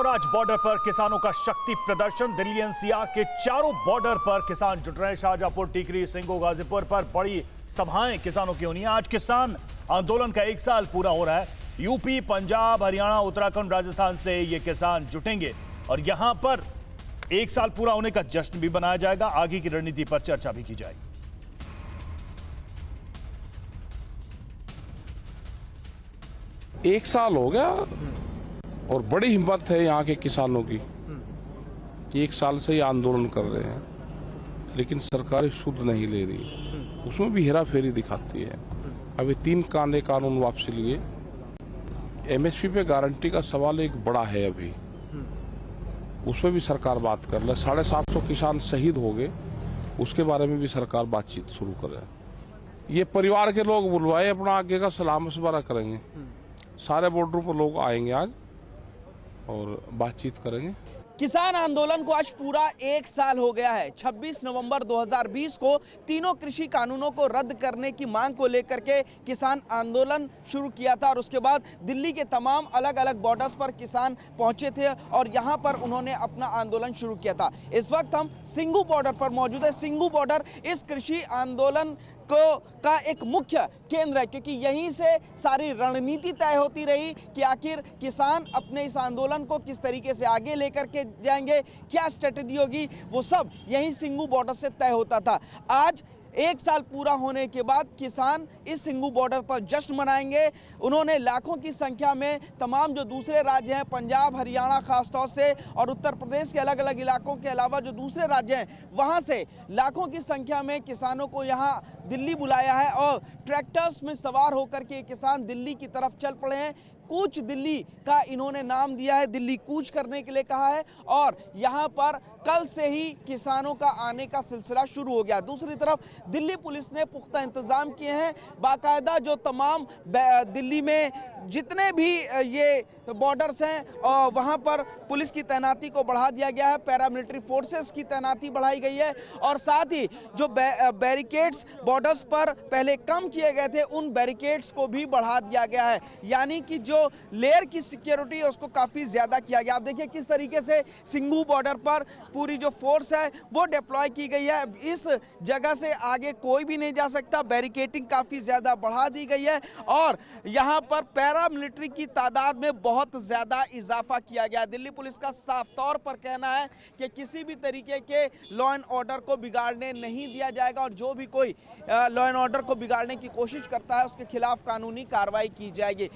और आज बॉर्डर पर किसानों का शक्ति प्रदर्शन। दिल्ली एनसीआर के चारों बॉर्डर पर किसान जुट रहे शाहजहांपुर, टीकरी, सिंगो, गाजीपुर पर बड़ी सभाएँ किसानों की होनी है। आज किसान आंदोलन का एक साल पूरा हो रहा है। यूपी, पंजाब, हरियाणा, उत्तराखंड, राजस्थान से ये किसान जुटेंगे। और यहाँ पर एक साल पूरा होने का जश्न भी बनाया जाएगा। आगे की रणनीति पर चर्चा भी की जाएगी। एक साल हो गया। और बड़ी हिम्मत है यहाँ के किसानों की कि एक साल से ये आंदोलन कर रहे हैं लेकिन सरकारें शुद्ध नहीं ले रही। उसमें भी हेरा फेरी दिखाती है। अभी तीन कांदे कानून वापसी लिए। एमएसपी पे गारंटी का सवाल एक बड़ा है अभी। उसमें भी सरकार बात कर ले साढ़े सात सौ किसान शहीद हो गए। उसके बारे में भी सरकार बातचीत शुरू करे ये परिवार के लोग बुलवाए अपना आगे का सलाह मशवरा करेंगे। सारे बॉर्डरों पर लोग आएँगे आज। और बातचीत करेंगे। किसान आंदोलन को आज पूरा एक साल हो गया है। 26 नवंबर 2020 को तीनों कृषि कानूनों को रद्द करने की मांग को लेकर के किसान आंदोलन शुरू किया था और उसके बाद दिल्ली के तमाम अलग अलग बॉर्डर्स पर किसान पहुँचे थे और यहाँ पर उन्होंने अपना आंदोलन शुरू किया था। इस वक्त हम सिंगू बॉर्डर पर मौजूद है। सिंगू बॉर्डर इस कृषि आंदोलन को का एक मुख्य केंद्र है, क्योंकि यहीं से सारी रणनीति तय होती रही कि आखिर किसान अपने इस आंदोलन को किस तरीके से आगे लेकर के जाएँगे, क्या स्ट्रेटजी होगी, वो सब यहीं सिंगू बॉर्डर से तय होता था। आज एक साल पूरा होने के बाद किसान इस सिंगू बॉर्डर पर जश्न मनाएँगे। उन्होंने लाखों की संख्या में तमाम जो दूसरे राज्य हैं, पंजाब, हरियाणा खासतौर से और उत्तर प्रदेश के अलग अलग इलाकों के अलावा जो दूसरे राज्य हैं, वहाँ से लाखों की संख्या में किसानों को यहाँ दिल्ली बुलाया है और ट्रैक्टर्स में सवार होकर के किसान दिल्ली की तरफ़ चल पड़े हैं। कूच दिल्ली का इन्होंने नाम दिया है, दिल्ली कूच करने के लिए कहा है और यहाँ पर कल से ही किसानों का आने का सिलसिला शुरू हो गया। दूसरी तरफ़ दिल्ली पुलिस ने पुख्ता इंतज़ाम किए हैं। बाकायदा जो तमाम दिल्ली में जितने भी ये बॉर्डर्स हैं वहाँ पर पुलिस की तैनाती को बढ़ा दिया गया है, पैरामिलिट्री फोर्सेस की तैनाती बढ़ाई गई है, और साथ ही जो बैरिकेड्स बॉर्डर्स पर पहले कम किए गए थे, उन बैरिकेड्स को भी बढ़ा दिया गया है। यानी कि जो लेयर की सिक्योरिटी है, उसको काफ़ी ज़्यादा किया गया। आप देखिए किस तरीके से सिंगू बॉर्डर पर पूरी जो फोर्स है, वो डिप्लॉय की गई है। इस जगह से आगे कोई भी नहीं जा सकता। बैरिकेटिंग काफ़ी ज़्यादा बढ़ा दी गई है, और यहाँ पर पैरा मिलिट्री की तादाद में बहुत ज़्यादा इजाफा किया गया। दिल्ली पुलिस का साफ़ तौर पर कहना है कि किसी भी तरीके के लॉ एंड ऑर्डर को बिगाड़ने नहीं दिया जाएगा और जो भी कोई लॉ एंड ऑर्डर को बिगाड़ने की कोशिश करता है, उसके खिलाफ कानूनी कार्रवाई की जाएगी।